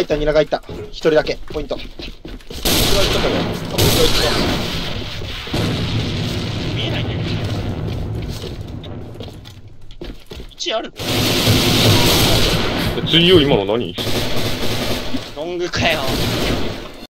いた、ニラがいた。一人だけ、ポイント。る次よ、今の何ロングかよ。